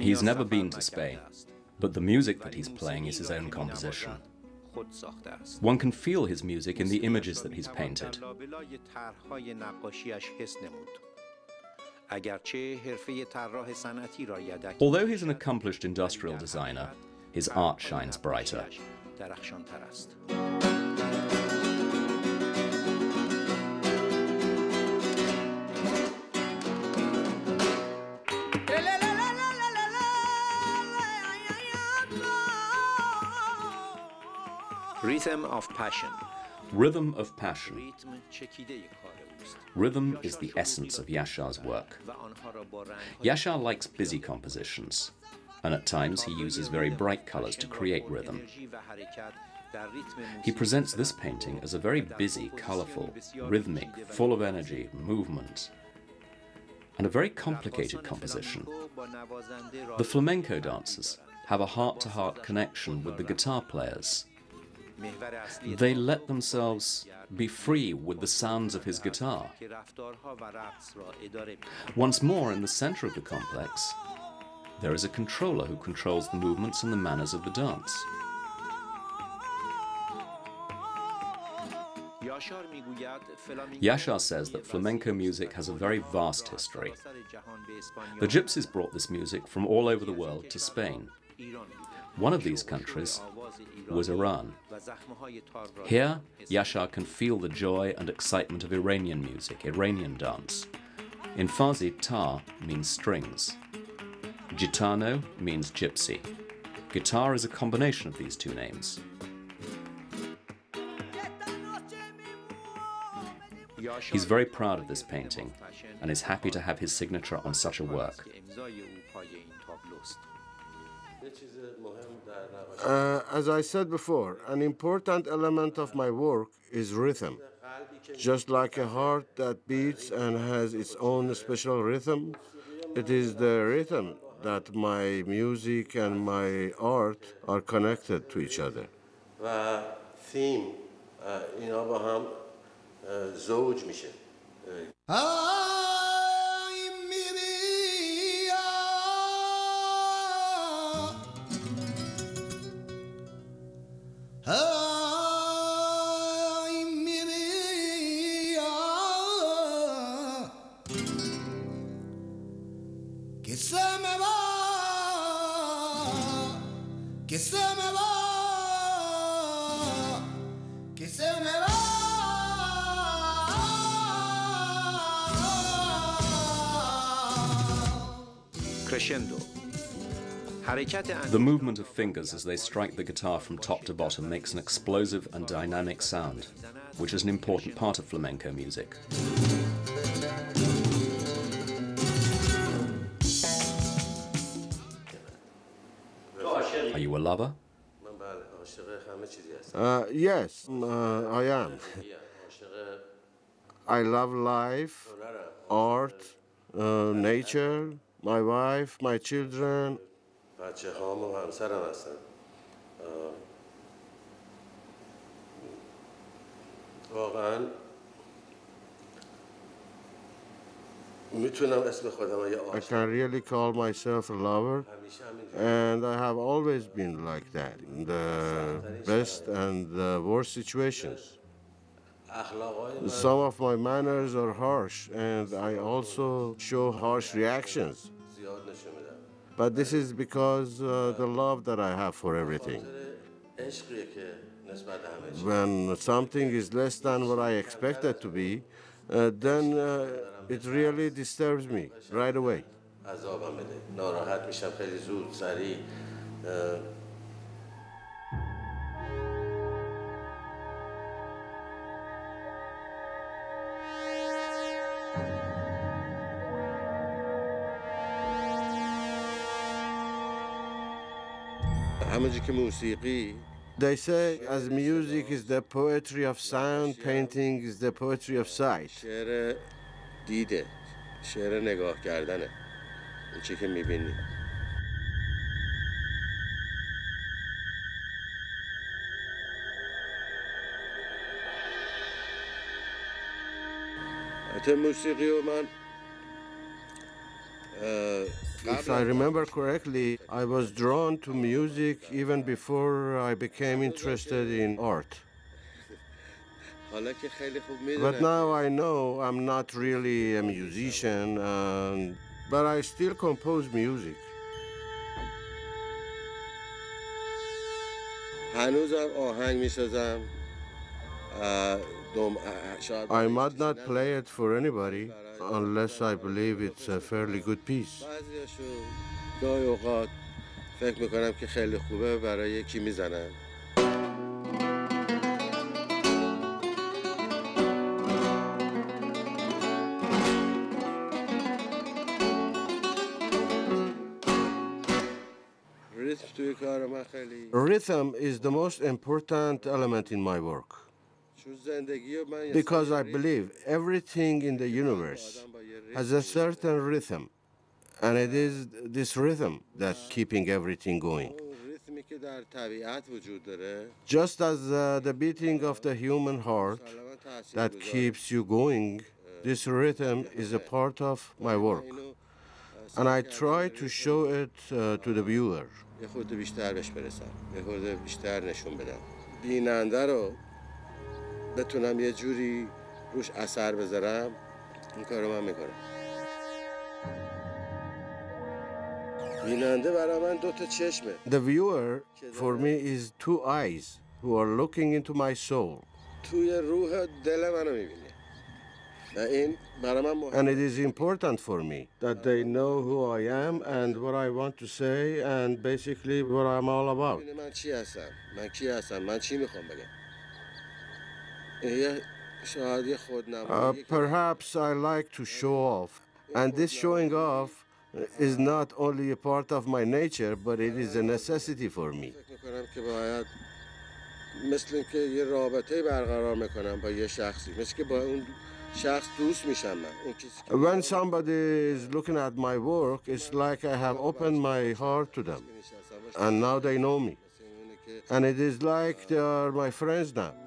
He's never been to Spain, but the music that he's playing is his own composition. One can feel his music in the images that he's painted. Although he's an accomplished industrial designer, his art shines brighter. Rhythm of passion. Rhythm of passion. Rhythm is the essence of Yashar's work. Yashar likes busy compositions, and at times he uses very bright colors to create rhythm. He presents this painting as a very busy, colorful, rhythmic, full of energy, movement, and a very complicated composition. The flamenco dancers have a heart to heart connection with the guitar players. They let themselves be free with the sounds of his guitar. Once more, in the center of the complex, there is a controller who controls the movements and the manners of the dance. Yashar says that flamenco music has a very vast history. The Gypsies brought this music from all over the world to Spain. One of these countries was Iran. Here, Yashar can feel the joy and excitement of Iranian music, Iranian dance. In Farsi, tar means strings. Gitano means gypsy. Guitar is a combination of these two names. He's very proud of this painting and is happy to have his signature on such a work. Uh, as I said before, an important element of my work is rhythm. Just like a heart that beats and has its own special rhythm, it is the rhythm that my music and my art are connected to each other. و theme اینا با هم زوج میشه Ay, mi vida, que se me va, que se me va, que se me va. Crescendo. The movement of fingers as they strike the guitar from top to bottom makes an explosive and dynamic sound, which is an important part of flamenco music. Are you a lover? Uh, yes, uh, I am. I love life, art, uh, nature, my wife, my children. بچه هام و همسرم هستن واقعا I can really call myself a lover, and I have always been like that in the best and the worst situations. Some of my manners are harsh, and I also show harsh reactions. But this is because uh, the love that I have for everything. When something is less than what I expect to be, uh, then uh, it really disturbs me right away. They say as music is the poetry of sound, painting is the poetry of sight. شعر دیده شعر نگاه کردنه این چی که می‌بینی حتی موسیقی و من If I remember correctly, I was drawn to music even before I became interested in art. But now I know I'm not really a musician, and, but I still compose music. I might not play it for anybody, unless I believe it's a fairly good piece. بعضیاشو گاهی اوقات فکر می‌کنم که خیلی خوبه برای یکی می‌زنم Rhythm is the most important element in my work because I believe everything in the universe has a certain rhythm, and it is this rhythm that's keeping everything going. Just as uh, the beating of the human heart that keeps you going, this rhythm is a part of my work. And I try to show it uh, to the viewer. بتونم یه جوری روش اثر بذارم این کارو من می‌کنم بیننده برای من دو تا چشمه The viewer, for me, is two eyes who are looking into my soul, توی روح دل منو می‌بینه من and it is important for me that they know who I am and what I want to say, and basically what I'm all about. Uh, خودنمایی که perhaps I like to show off, and this showing off is not only a part of my nature, but it is a necessity for me. فکر میکنم که باید مثل اینکه یه رابطه برقرار میکنم با یه شخصی مثل که با اون شخص دوست میشم من اون کسی که When somebody is looking at my work, it's like I have opened my heart to them, نشستم باش and now they know me. مثل اینه که And it is like they are my friends now.